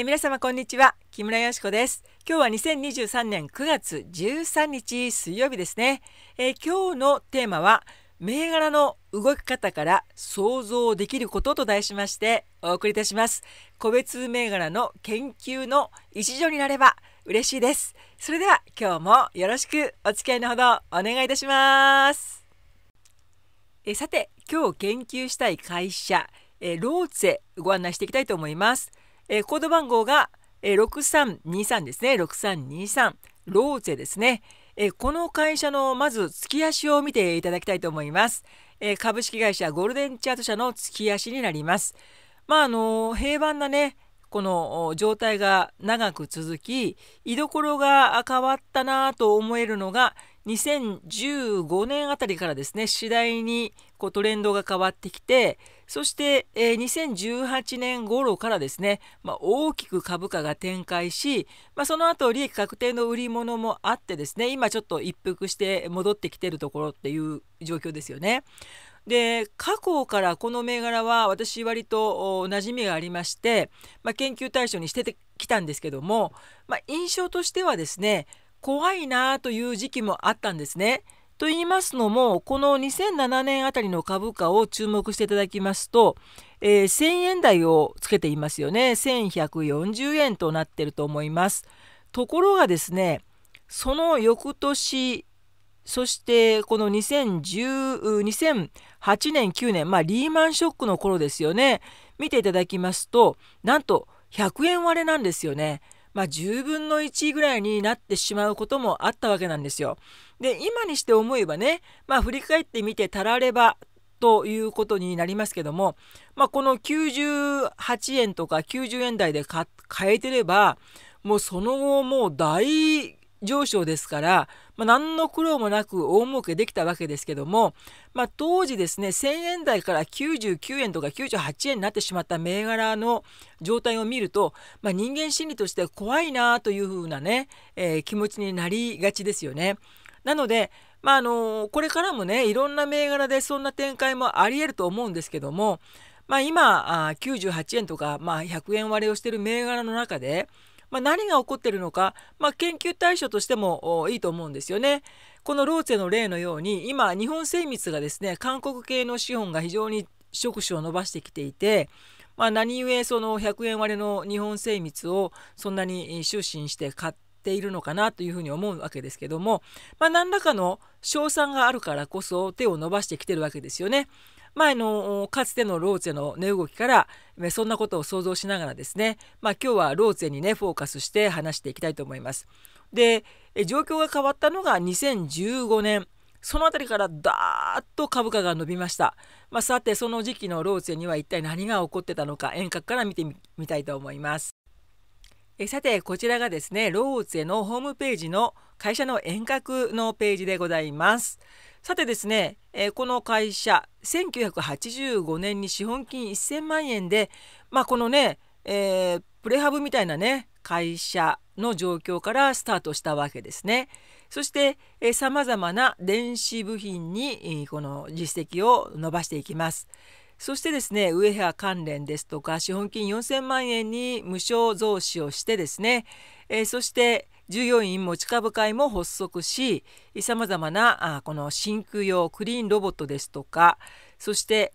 え皆様こんにちは。木村よしこです。今日は2023年9月13日水曜日ですね、え今日のテーマは銘柄の動き方から想像できることと題しましてお送りいたします。個別銘柄の研究の一助になれば嬉しいです。それでは今日もよろしくお付き合いのほどお願いいたします。えさて今日研究したい会社えローツェご案内していきたいと思います。えコード番号が、え6323ですね。6323ローゼですね、えこの会社のまず月足を見ていただきたいと思います、え株式会社ゴールデンチャート社の月足になります。まああの平凡なねこの状態が長く続き居所が変わったなと思えるのが2015年あたりからですね次第にこうトレンドが変わってきてそして、えー、2018年頃からですね、まあ、大きく株価が展開し、まあ、その後利益確定の売り物もあってですね今ちょっと一服して戻ってきてるところっていう状況ですよね。で過去からこの銘柄は私割と馴染みがありまして、まあ、研究対象にしてきたんですけども、まあ、印象としてはですね怖いなという時期もあったんですね。と言いますのもこの2007年あたりの株価を注目していただきますと、えー、1000円台をつけていますよね1140円となっていると思います。ところがですねその翌年そしてこの2010 2008年9年まあリーマンショックの頃ですよね見ていただきますとなんと100円割れなんですよね。まあ、10分の1ぐらいになってしまうこともあったわけなんですよ。で今にして思えばね、まあ、振り返ってみてたらればということになりますけども、まあ、この98円とか90円台で買えてればもうその後もう大上昇ですから、まあ、何の苦労もなく大儲けできたわけですけども、まあ、当時ですね1000円台から99円とか98円になってしまった銘柄の状態を見ると、まあ、人間心理として怖いなというふうなね、えー、気持ちになりがちですよね。なのでまああのこれからもねいろんな銘柄でそんな展開もありえると思うんですけども、まあ、今あ98円とか、まあ、100円割れをしている銘柄の中でまあ、何が起こってるのか、まあ、研究対象としてもいいと思うんですよね。このローツェの例のように今日本精密がですね韓国系の資本が非常に触手を伸ばしてきていて、まあ、何故その100円割れの日本精密をそんなに終身して買っているのかなというふうに思うわけですけども、まあ、何らかの賞賛があるからこそ手を伸ばしてきてるわけですよね。前のかつてのローツェの値動きからそんなことを想像しながらですね、まあ、今日はローツェにねフォーカスして話していきたいと思います。で状況が変わったのが2015年その辺りからダーッと株価が伸びました。まあ、さてその時期のローツェには一体何が起こってたのか遠隔から見てみたいと思います。えさてこちらがですねローツェのホームページの会社の遠隔のページでございます。さてですね、えー、この会社1985年に資本金1000万円で、まあ、このね、えー、プレハブみたいなね会社の状況からスタートしたわけですね。そしてさまざまな電子部品にこの実績を伸ばしていきます。そしてですねウェハ関連ですとか資本金4000万円に無償増資をしてですね、えー、そして従業員持ち株会も発足しさまざまなあこの真空用クリーンロボットですとかそして、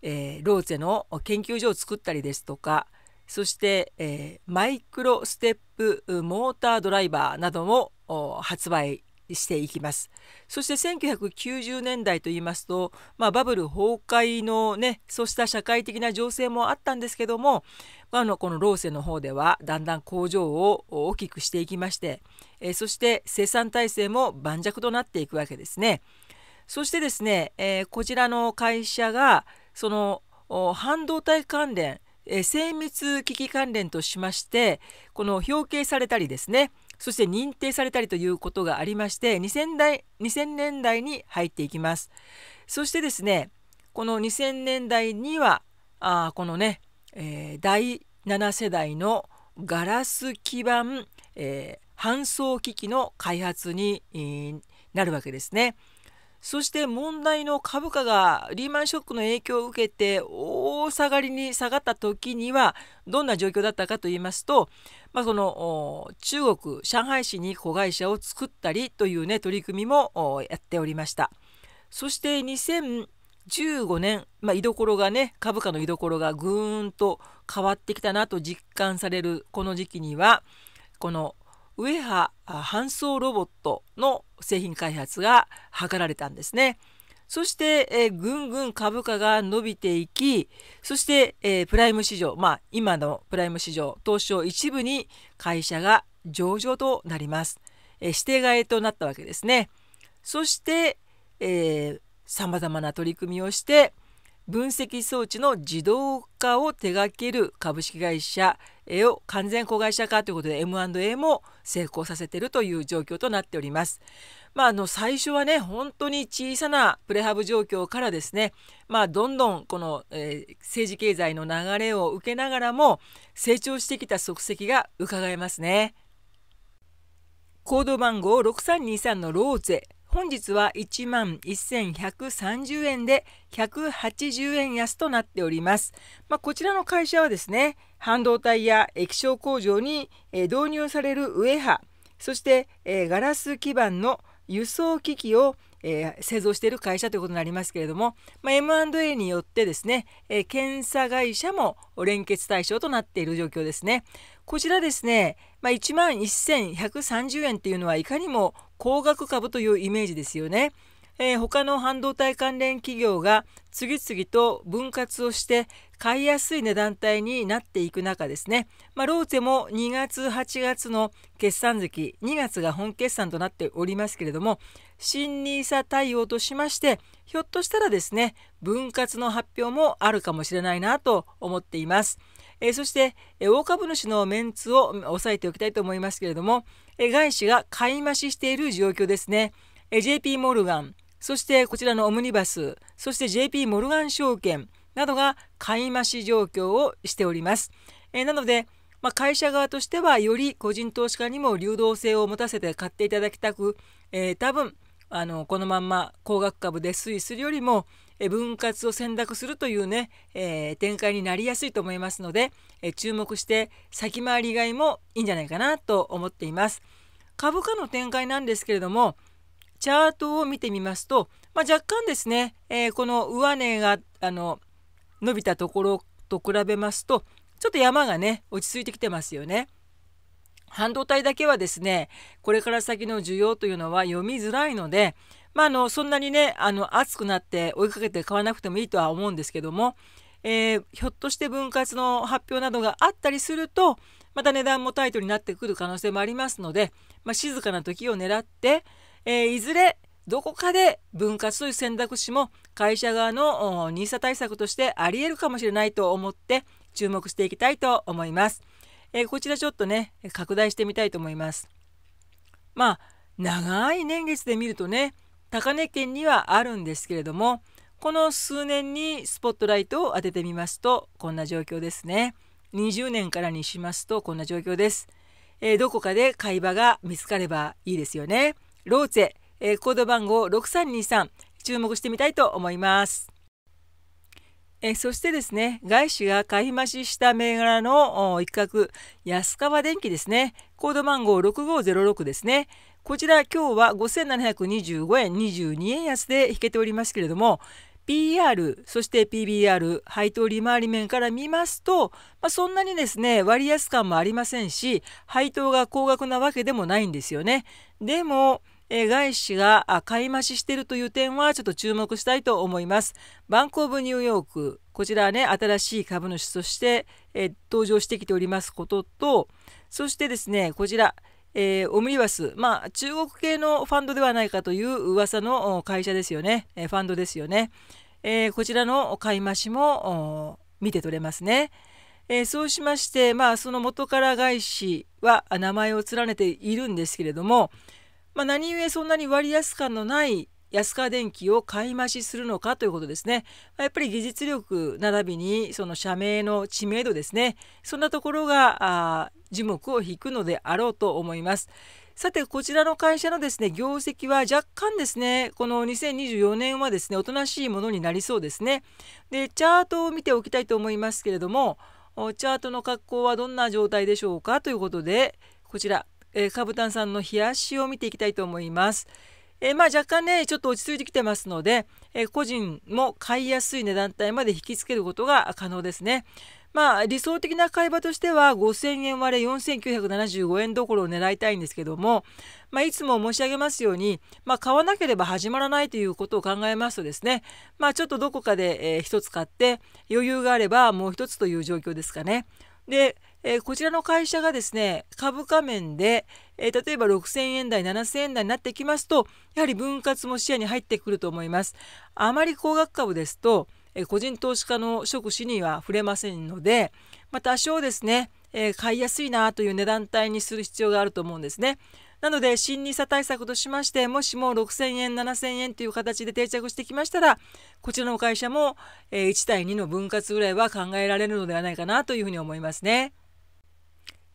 えー、ローゼの研究所を作ったりですとかそして、えー、マイクロステップモータードライバーなども発売していきますそして1990年代といいますと、まあ、バブル崩壊のねそうした社会的な情勢もあったんですけどもあのこのローセの方ではだんだん工場を大きくしていきまして、え、そして生産体制も盤石となっていくわけですね。そしてですね、えー、こちらの会社がその半導体関連、えー、精密機器関連としましてこの表記されたりですねそして認定されたりということがありまして2000代2000年代に入っていきます。そしてですねこの2000年代にはあこのねえー、第7世代のガラス基板、えー、搬送機器の開発に、えー、なるわけですね。そして問題の株価がリーマンショックの影響を受けて大下がりに下がった時にはどんな状況だったかと言いますと、まあ、その中国上海市に子会社を作ったりというね取り組みもやっておりました。そして2015年、まあ、居所がね株価の居所がぐーんと変わってきたなと実感されるこの時期にはこのウエハ搬送ロボットの製品開発が図られたんですね。そして、えー、ぐんぐん株価が伸びていき、そして、えー、プライム市場、まあ今のプライム市場、東証一部に会社が上場となります。えー、指定買いとなったわけですね。そして、さまざまな取り組みをして、分析装置の自動化を手掛ける株式会社を完全子会社化ということで M&A も成功させているという状況となっております。まあ、あの最初はね本当に小さなプレハブ状況からですね、まあ、どんどんこの、えー、政治経済の流れを受けながらも成長してきた足跡が伺えますね。コード番号6323のローゼ本日は1万1130円で180円安となっております。まあ、こちらの会社はですね、半導体や液晶工場に、え導入されるウエハ、そして、えガラス基板の輸送機器をえー、製造している会社ということになりますけれども、まあ、M&A によってですね、えー、検査会社も連結対象となっている状況ですね。こちらですね、まあ、1万1130円っていうのはいかにも高額株というイメージですよね。えー、他の半導体関連企業が次々と分割をして買いやすい値段帯になっていく中ですね、まあ、ローツェも2月8月の決算月2月が本決算となっておりますけれども新 NISA 対応としましてひょっとしたらですね分割の発表もあるかもしれないなと思っています。えー、そして、えー、大株主のメンツを押さえておきたいと思いますけれども、えー、外資が買い増ししている状況ですね。えー、JP モルガン、そしてこちらのオムニバス、そして JP モルガン証券などが買い増し状況をしております。えー、なので、まあ、会社側としてはより個人投資家にも流動性を持たせて買っていただきたく、えー、多分あのこのまんま高額株で推移するよりも、え分割を選択するというね、えー、展開になりやすいと思いますので、え注目して先回り買いもいいんじゃないかなと思っています。株価の展開なんですけれどもチャートを見てみますと、まあ、若干ですね、えー、この上値があの伸びたところと比べますとちょっと山がね落ち着いてきてますよね。半導体だけはですねこれから先の需要というのは読みづらいので、まあ、あのそんなにねあの熱くなって追いかけて買わなくてもいいとは思うんですけども、えー、ひょっとして分割の発表などがあったりするとまた値段もタイトになってくる可能性もありますので、まあ、静かな時を狙って、えー、いずれどこかで分割という選択肢も会社側の NISA 対策としてありえるかもしれないと思って注目していきたいと思います。えー、こちらちょっとね拡大してみたいと思います。まあ長い年月で見るとね高値圏にはあるんですけれどもこの数年にスポットライトを当ててみますとこんな状況ですね。20年からにしますとこんな状況です。えー、どこかで会話が見つかればいいですよね。ローツェ、えー、コード番号6323注目してみたいと思います。えそしてですね、外資が買い増しした銘柄の一角、安川電機ですね、コード番号6506ですね。こちら今日は5725円22円安で引けておりますけれども、PR そして PBR 配当利回り面から見ますと、まあ、そんなにですね割安感もありませんし配当が高額なわけでもないんですよね。でも外資が買い増ししているという点はちょっと注目したいと思います。バンコーブニューヨーク、こちらね、新しい株主として、え登場してきておりますことと、そしてですね、こちら、えー、オムニバス、まあ、中国系のファンドではないかという噂の会社ですよね、えファンドですよね。え、こちらの買い増しも見て取れますね。えー、そうしまして、まあ、その元から外資は名前を連ねているんですけれども、まあ、何故そんなに割安感のない安川電機を買い増しするのかということですね。やっぱり技術力並びにその社名の知名度ですね。そんなところが樹木を引くのであろうと思います。さてこちらの会社のですね業績は若干ですねこの2024年はですねおとなしいものになりそうですねでチャートを見ておきたいと思いますけれどもチャートの格好はどんな状態でしょうかということでこちら、えー、株単さんの冷やしを見ていきたいと思います。えー、まあ若干ねちょっと落ち着いてきてますので、えー、個人も買いやすい値段帯まで引きつけることが可能ですね。まあ理想的な買い場としては5000円割れ4975円どころを狙いたいんですけども、まあ、いつも申し上げますように、まあ、買わなければ始まらないということを考えますとですね、まあ、ちょっとどこかで、え、1つ買って余裕があればもう1つという状況ですかね。で、え、こちらの会社がですね株価面で、え、例えば6000円台7000円台になってきますとやはり分割も視野に入ってくると思います。あまり高額株ですと、え、個人投資家の職種には触れませんので、まあ、多少ですね、え買いやすいなという値段帯にする必要があると思うんですね。なので新 NISA 対策としましてもしも6000円7000円という形で定着してきましたらこちらの会社も1対2の分割ぐらいは考えられるのではないかなというふうに思いますね。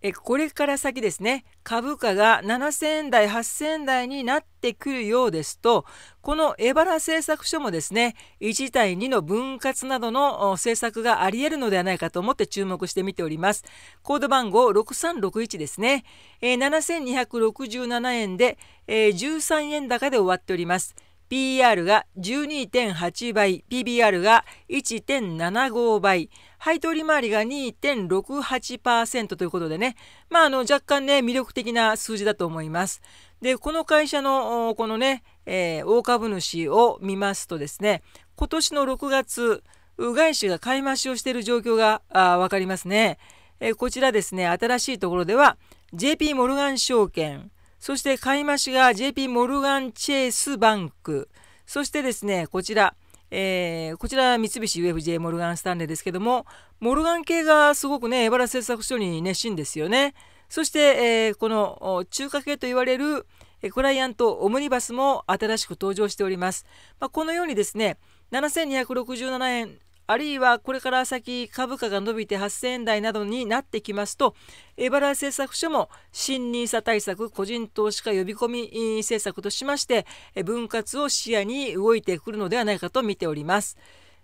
えこれから先ですね株価が7000円台8000円台になってくるようですとこのエバラ製作所もですね1対2の分割などの政策があり得るのではないかと思って注目してみております。コード番号6361ですね、えー、7267円で、えー、13円高で終わっております。PR が12.8倍 PBR が1.75倍。配当利回りが2.68%ということでね、まあ、あの若干ね、魅力的な数字だと思います。で、この会社のこのね、えー、大株主を見ますとですね、今年の6月、外資が買い増しをしている状況が分かりますね、えー、こちらですね、新しいところでは JP モルガン証券、そして買い増しが JP モルガンチェイスバンク、そしてですね、こちら、えー、こちら三菱 UFJ モルガン・スタンレーですけどもモルガン系がすごくねエバラ製作所に熱心ですよね。そして、えー、この中華系と言われるクライアントオムニバスも新しく登場しております、まあ、このようにですね7267円あるいはこれから先株価が伸びて8000円台などになってきますとエバラ製作所も新 NISA 対策個人投資家呼び込み政策としまして分割を視野に動いてくるのではないかと見ております。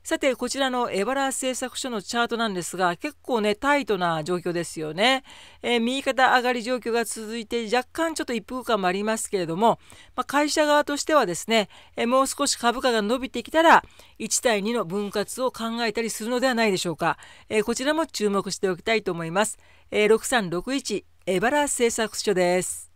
さてこちらのエバラ製作所のチャートなんですが結構ねタイトな状況ですよね、えー、右肩上がり状況が続いて若干ちょっと一風感もありますけれども、まあ、会社側としてはですね、えー、もう少し株価が伸びてきたら1対2の分割を考えたりするのではないでしょうか、えー、こちらも注目しておきたいと思います、え6361エバラ製作所です。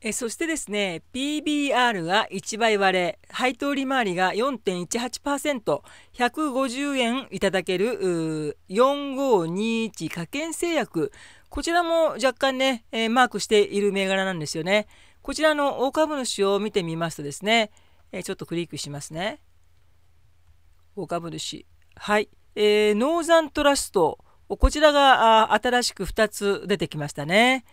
えそしてですね PBR が1倍割れ配当利回りが 4.18%150 円いただける4521加減製薬こちらも若干ね、え、マークしている銘柄なんですよね。こちらの大株主を見てみますとですね、え、ちょっとクリックしますね。大株主。はい、えー、ノーザントラスト。こちらが新しく2つ出てきましたね。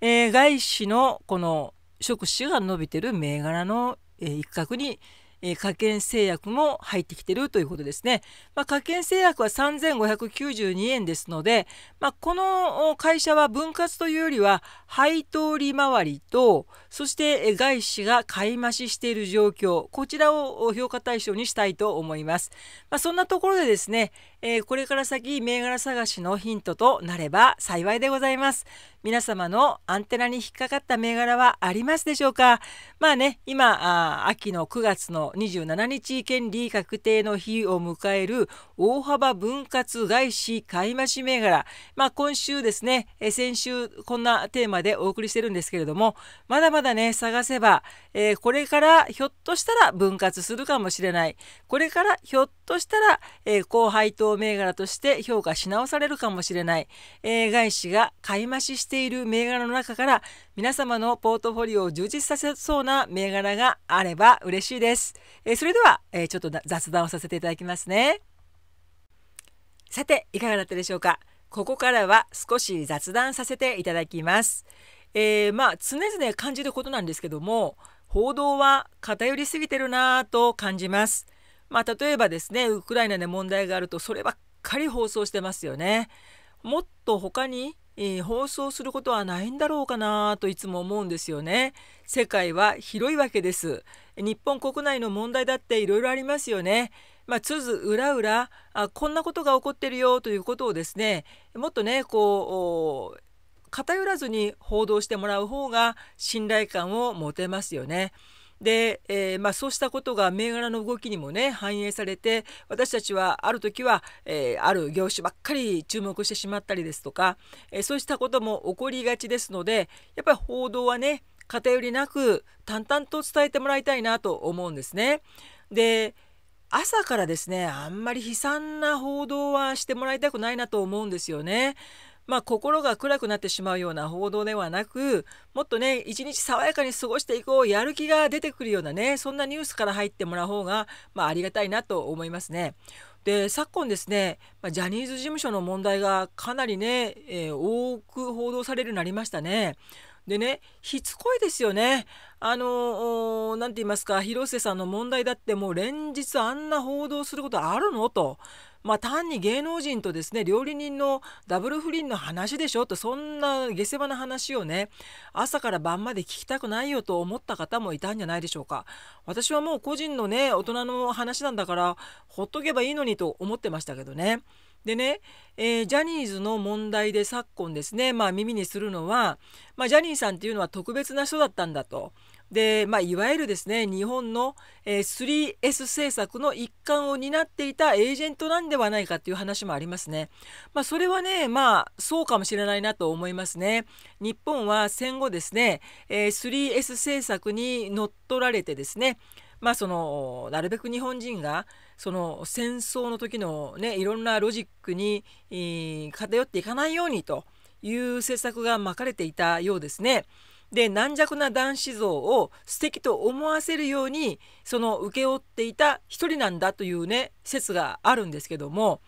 えー、外資のこの触手が伸びてる銘柄の、えー、一角にえー、加研製薬も入ってきてるということですね。まあ、加研製薬は3592円ですので、まあ、この会社は分割というよりは配当利回りとそして外資が買い増ししている状況こちらを評価対象にしたいと思います。まあ、そんなところでですね、えー、これから先銘柄探しのヒントとなれば幸いでございます。皆様のアンテナに引っかかった銘柄はありますでしょうか？まあね今秋の9月の27日権利確定の日を迎える大幅分割外資買い増し銘柄。まあ今週ですね先週こんなテーマでお送りしてるんですけれどもまだまだね探せば、えー、これからひょっとしたら分割するかもしれない。これからひょっとしたら、えー、高配当銘柄として評価し直されるかもしれない、えー、外資が買い増ししてている銘柄の中から皆様のポートフォリオを充実させそうな銘柄があれば嬉しいです。えー、それでは、えー、ちょっと雑談をさせていただきますね。さて、いかがだったでしょうか？ここからは少し雑談させていただきます。えー、まあ常々感じることなんですけども報道は偏りすぎてるなぁと感じます。まあ例えばですねウクライナで問題があるとそればっかり放送してますよね。もっと他にえー、放送することはないんだろうかなといつも思うんですよね。世界は広いわけです。日本国内の問題だっていろいろありますよね。まあ、つづ裏裏あこんなことが起こってるよということをですねもっとねこう偏らずに報道してもらう方が信頼感を持てますよね。で、えー、まあ、そうしたことが銘柄の動きにもね反映されて私たちはある時は、えー、ある業種ばっかり注目してしまったりですとか、えー、そうしたことも起こりがちですのでやっぱり報道はね偏りなく淡々と伝えてもらいたいなと思うんですね。で朝からですねあんまり悲惨な報道はしてもらいたくないなと思うんですよね。まあ、心が暗くなってしまうような報道ではなくもっとね一日爽やかに過ごしていこうやる気が出てくるようなねそんなニュースから入ってもらう方が、まあ、ありがたいなと思いますね。で昨今ですね、ま、ジャニーズ事務所の問題がかなりね、えー、多く報道されるようになりましたね。でねしつこいですよね。あの何て言いますか広瀬さんの問題だってもう連日あんな報道することあるの？と。まあ単に芸能人とですね料理人のダブル不倫の話でしょとそんな下世話な話をね朝から晩まで聞きたくないよと思った方もいたんじゃないでしょうか私はもう個人のね大人の話なんだからほっとけばいいのにと思ってましたけどねでね、えー、ジャニーズの問題で昨今ですね、まあ、耳にするのは、まあ、ジャニーさんっていうのは特別な人だったんだと。で、まあ、いわゆるですね日本の、えー、3S 政策の一環を担っていたエージェントなんではないかっていう話もありますね。まあ、それはねまあそうかもしれないなと思いますね。日本は戦後ですね、えー、3S 政策にのっとられてですねまあそのなるべく日本人がその戦争の時のねいろんなロジックに、偏っていかないようにという政策がまかれていたようですね。で軟弱な男子像を素敵と思わせるようにその請け負っていた一人なんだというね説があるんですけども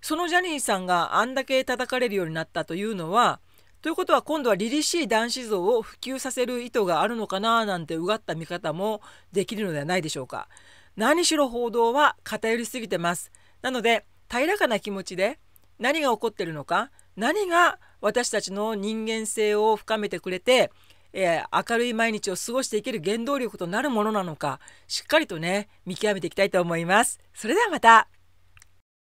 そのジャニーさんがあんだけ叩かれるようになったというのはということは今度は凛々しい男子像を普及させる意図があるのかななんてうがった見方もできるのではないでしょうか。何しろ報道は偏りすぎてます。なので平らかな気持ちで何が起こってるのか何が私たちの人間性を深めてくれて、えー、明るい毎日を過ごしていける原動力となるものなのかしっかりとね見極めていきたいと思います。それではまた